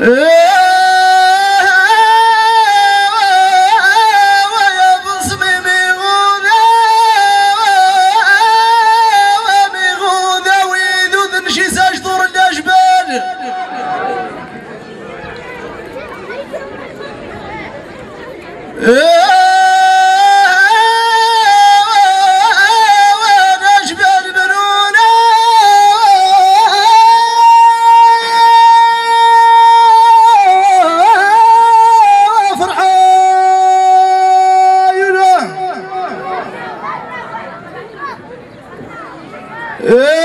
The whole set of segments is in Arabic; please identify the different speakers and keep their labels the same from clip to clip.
Speaker 1: Yeah! Yeah.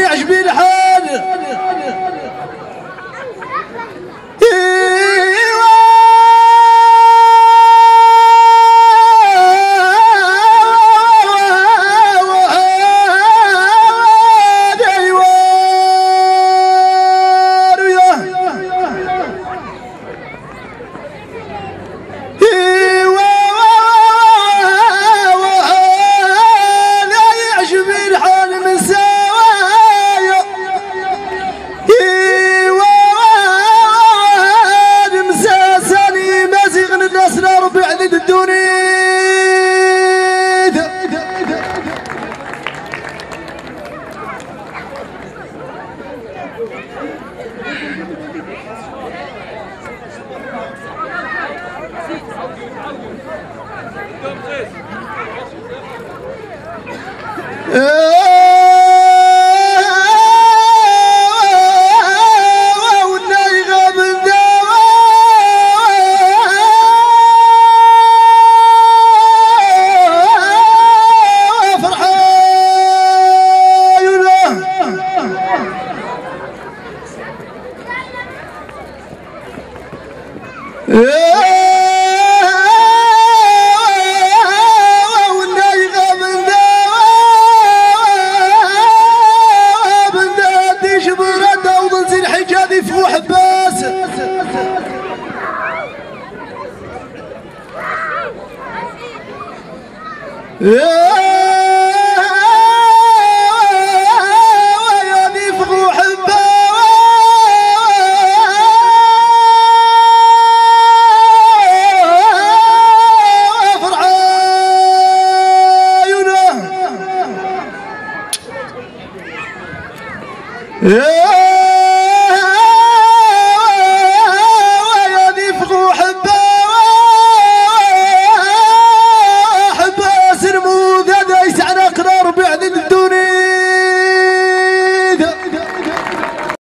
Speaker 1: يعجبني يعجبيني Yeah! Yeah.